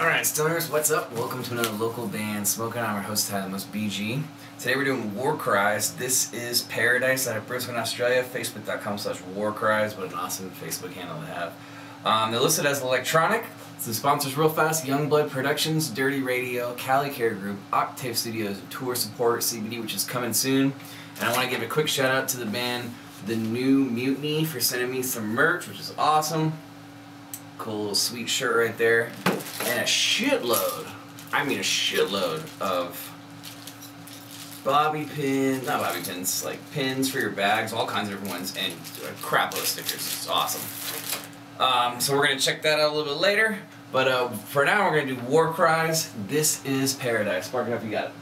Alright, stoners, what's up? Welcome to another local band, Smoking. I'm your host, Tyler BG. Today we're doing Warcries. This is Paradise out of Brisbane, Australia. Facebook.com slash Warcries. What an awesome Facebook handle to have. Um, they're listed as electronic. So the sponsors real fast, Youngblood Productions, Dirty Radio, Cali Care Group, Octave Studios, Tour Support, CBD, which is coming soon. And I want to give a quick shout out to the band The New Mutiny for sending me some merch, which is awesome. Cool little sweet shirt right there. And a shitload, I mean a shitload of bobby pins, not bobby pins, like pins for your bags, all kinds of different ones, and a crap load of stickers. It's awesome. Um, so we're going to check that out a little bit later. But uh, for now, we're going to do Warcries. This is Paradise. Spark it up, you got it.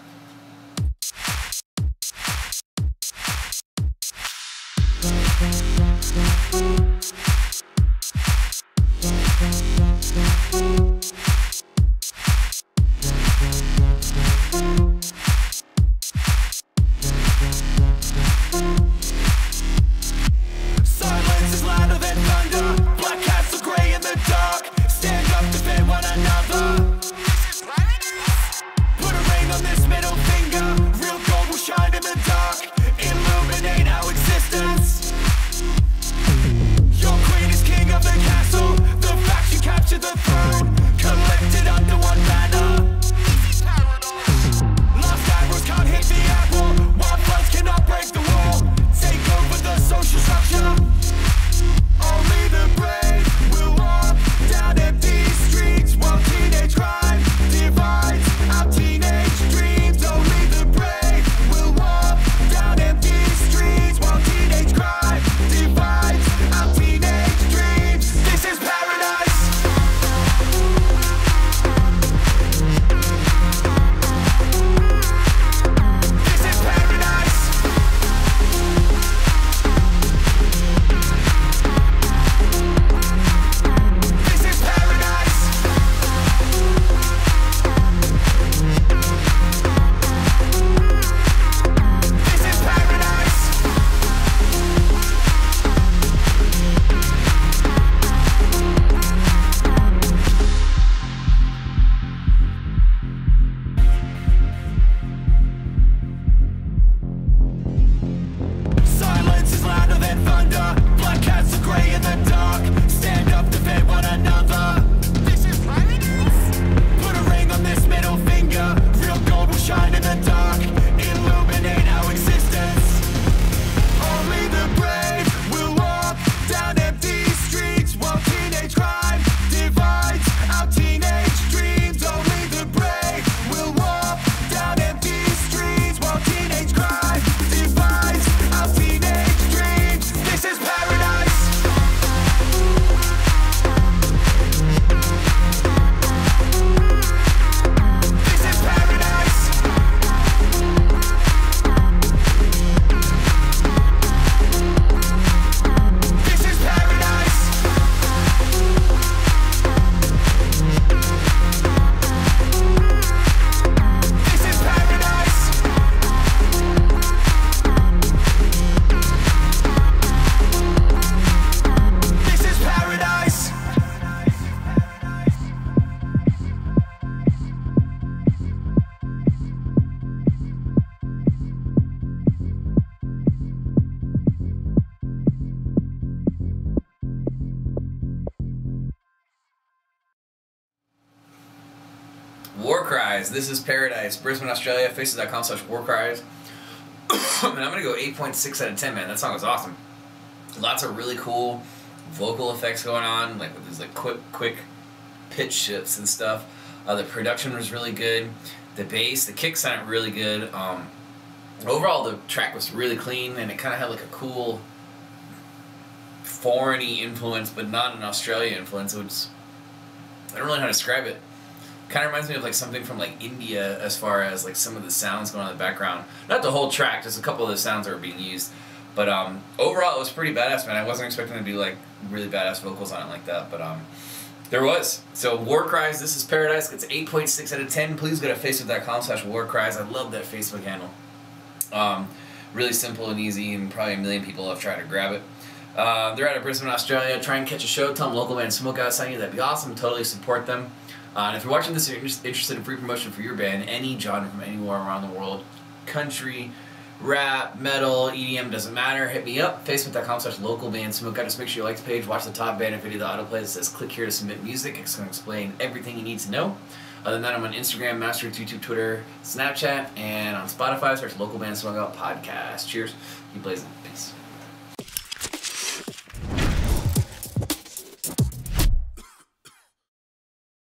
Collected under one Warcries. This is Paradise. Brisbane, Australia. Facebook.com slash Warcries. and I'm going to go 8.6 out of 10, man. That song was awesome. Lots of really cool vocal effects going on, like with these like quick, quick pitch shifts and stuff. Uh, the production was really good. The bass, the kick sounded really good. Um, overall, the track was really clean, and it kind of had like a cool foreigny influence, but not an Australia influence. It was, I don't really know how to describe it kind of reminds me of like something from like India as far as like some of the sounds going on in the background. Not the whole track, just a couple of the sounds that were being used. But um, overall, it was pretty badass, man. I wasn't expecting to do like really badass vocals on it like that, but um, there was. So Warcries, this is Paradise. It's 8.6 out of 10. Please go to facebook.com slash Warcries. I love that Facebook handle. Um, really simple and easy, and probably a million people have tried to grab it. Uh, they're out of Brisbane, Australia. Try and catch a show. Tell them local man smoke outside you. That'd be awesome. Totally support them. Uh, and if you're watching this you're inter- interested in free promotion for your band, any genre from anywhere around the world, country, rap, metal, EDM, doesn't matter, hit me up. Facebook.com slash local band smoke out. Just make sure you like the page, watch the top banner video, the autoplay that says click here to submit music. It's going to explain everything you need to know. Other than that, I'm on Instagram, Master YouTube, Twitter, Snapchat, and on Spotify. Search Local Band Smoke Out Podcast. Cheers. You blazing. Peace.